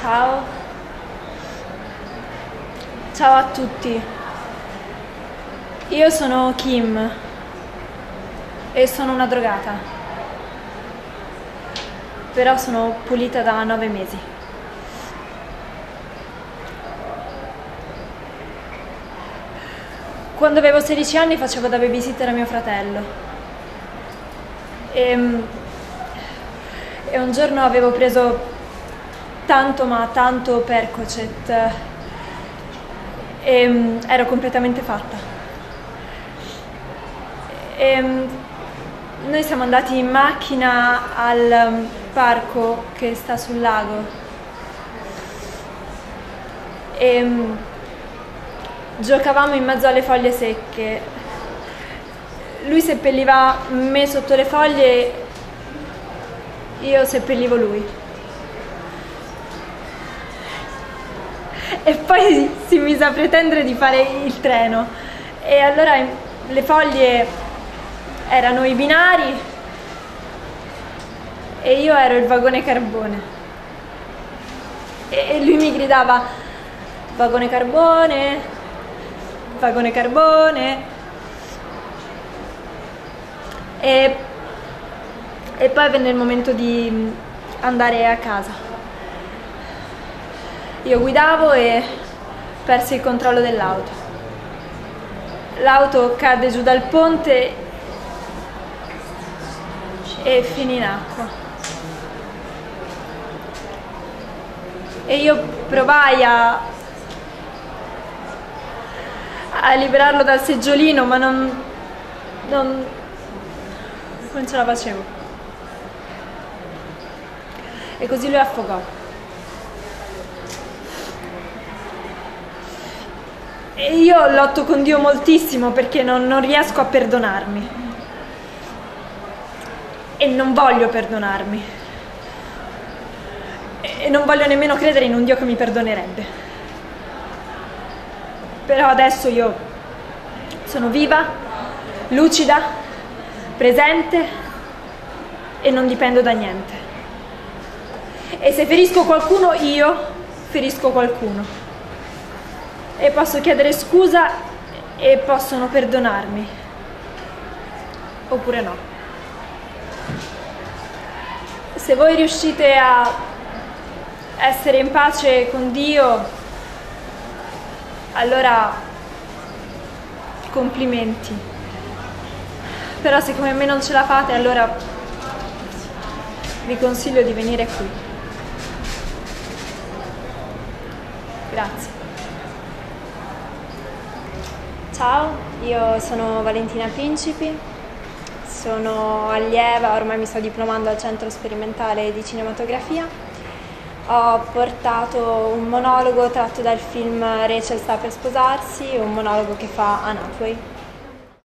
Ciao. Ciao a tutti. Io sono Kim e sono una drogata. Però sono pulita da nove mesi. Quando avevo 16 anni facevo da babysitter a mio fratello. E, e un giorno avevo preso tanto ma tanto Percocet e um, ero completamente fatta. E, um, noi siamo andati in macchina al um, parco che sta sul lago e um, giocavamo in mezzo alle foglie secche. Lui seppelliva me sotto le foglie, io seppellivo lui. E poi si mise a pretendere di fare il treno. E allora le foglie erano i binari e io ero il vagone carbone. E lui mi gridava vagone carbone vagone carbone. E, e poi venne il momento di andare a casa io guidavo e persi il controllo dell'auto. L'auto cadde giù dal ponte e finì in acqua. E io provai a, a liberarlo dal seggiolino, ma non, non, non ce la facevo. E così lui affogò. E io lotto con Dio moltissimo perché non, non riesco a perdonarmi. E non voglio perdonarmi. E non voglio nemmeno credere in un Dio che mi perdonerebbe. Però adesso io sono viva, lucida, presente e non dipendo da niente. E se ferisco qualcuno io, ferisco qualcuno e posso chiedere scusa e possono perdonarmi. Oppure no. Se voi riuscite a essere in pace con Dio, allora complimenti. Però se come me non ce la fate, allora vi consiglio di venire qui. Grazie. Ciao, io sono Valentina Principi, sono allieva, ormai mi sto diplomando al Centro Sperimentale di Cinematografia. Ho portato un monologo tratto dal film Rachel sta per sposarsi, un monologo che fa Anne Hathaway.